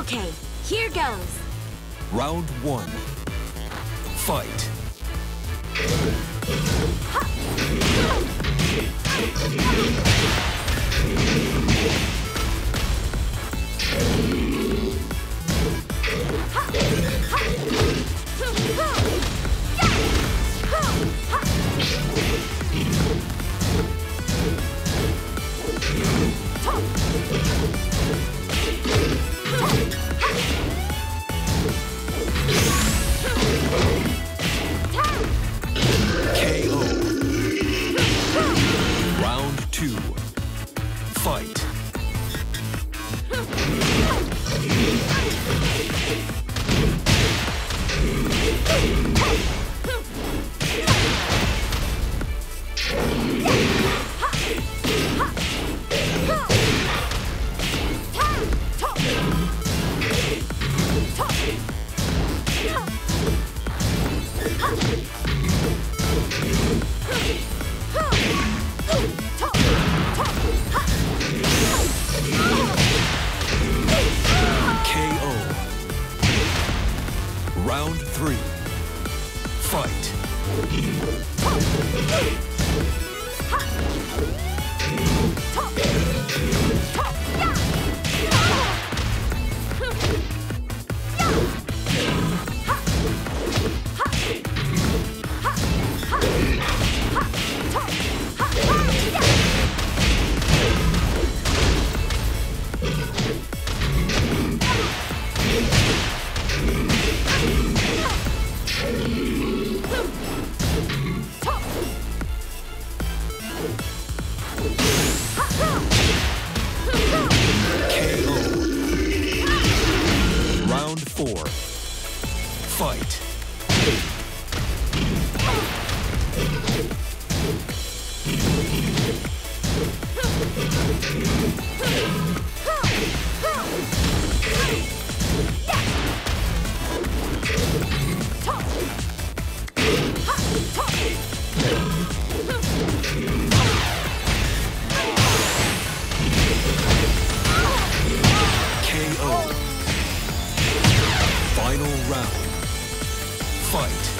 Okay, here goes. Round one. Fight. Round. Fight.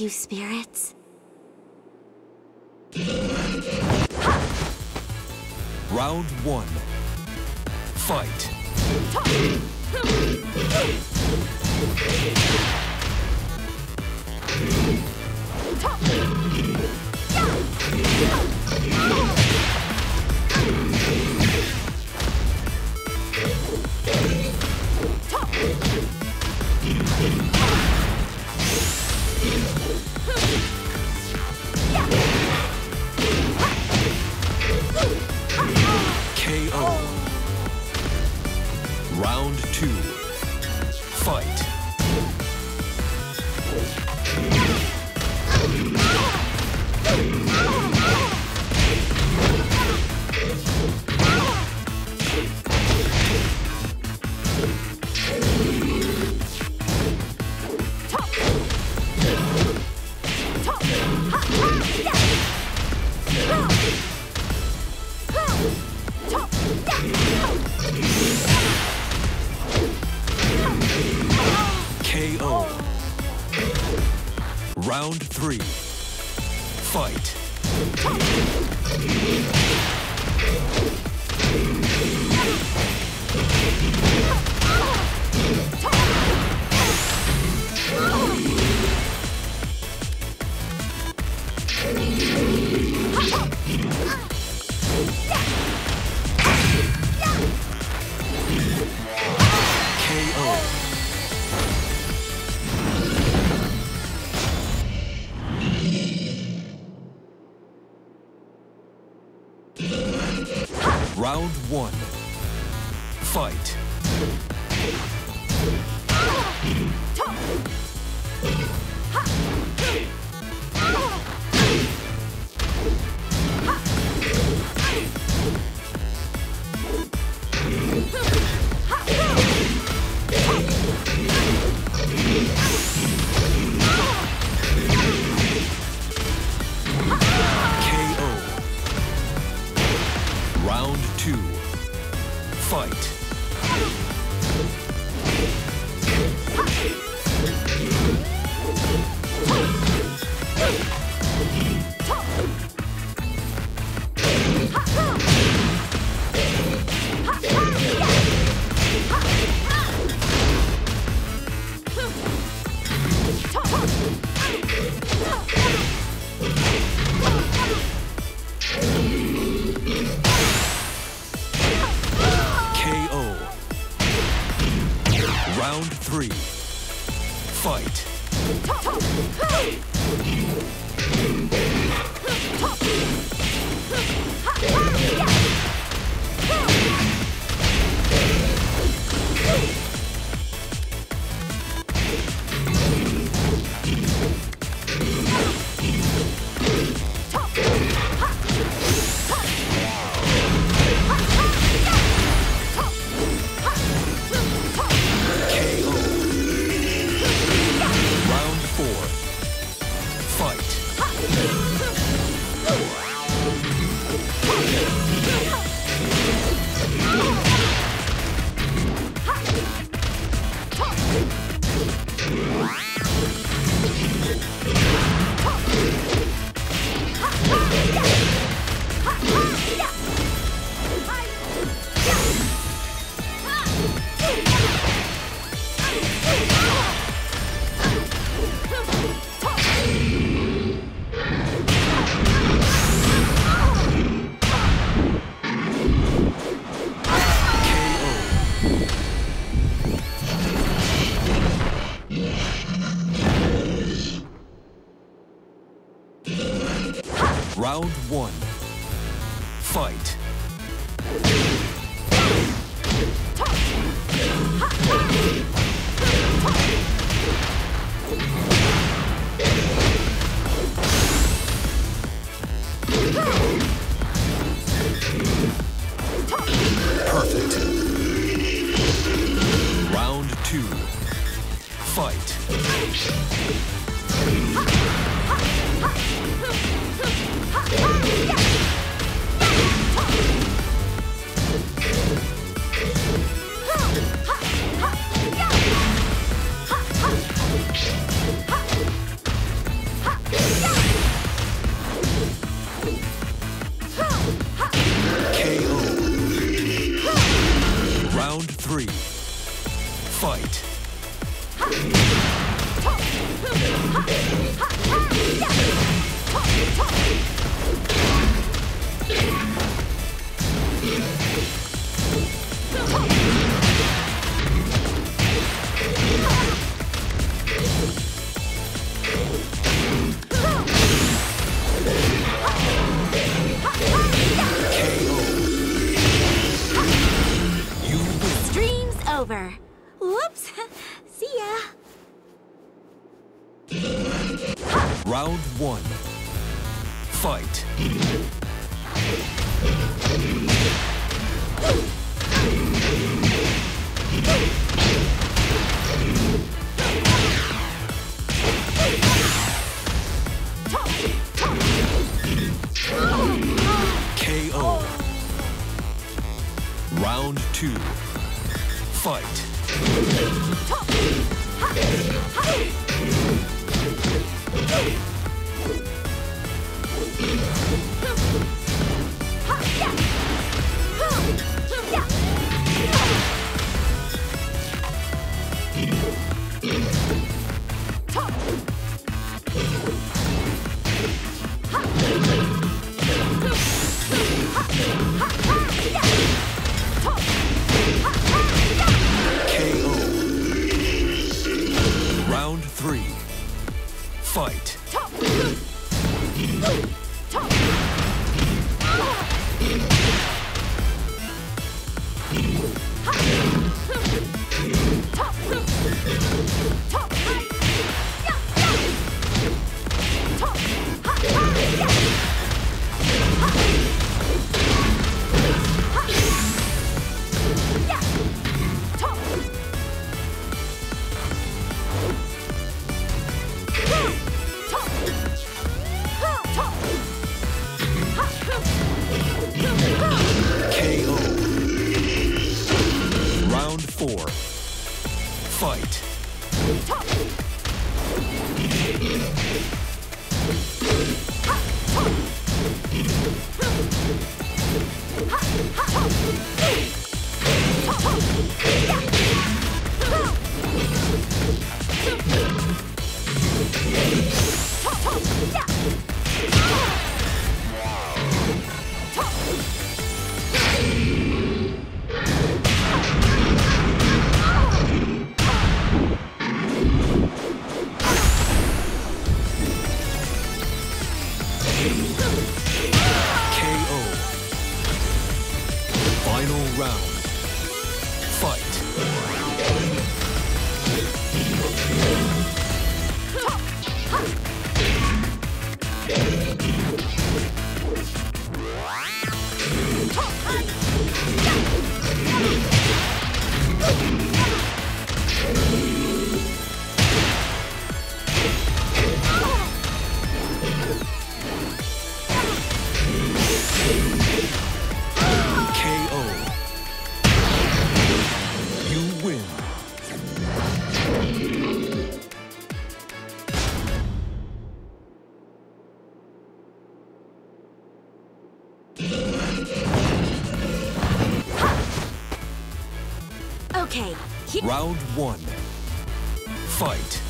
You, spirits. Round one. Fight. KO. Round three. Fight. Round one. Fight. Fight. Perfect. Round two. Fight. Final round. Fight. Okay. Round one. Fight.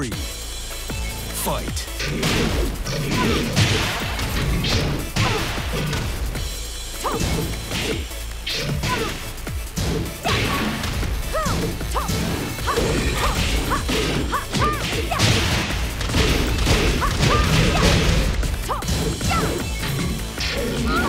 Three. Fight. KO.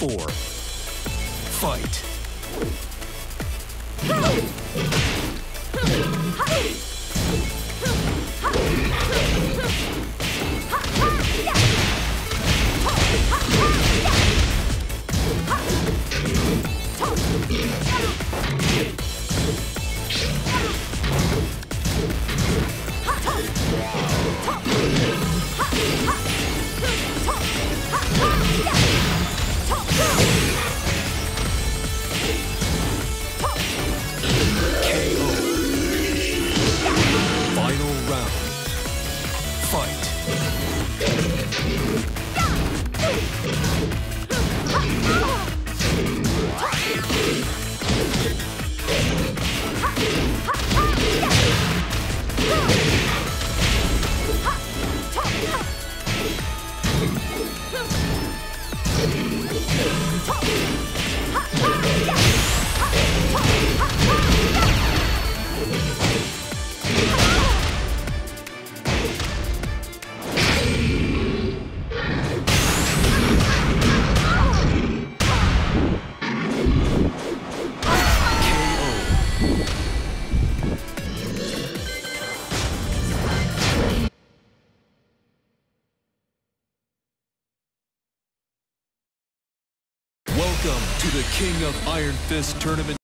Four. Top! King of Iron Fist tournament.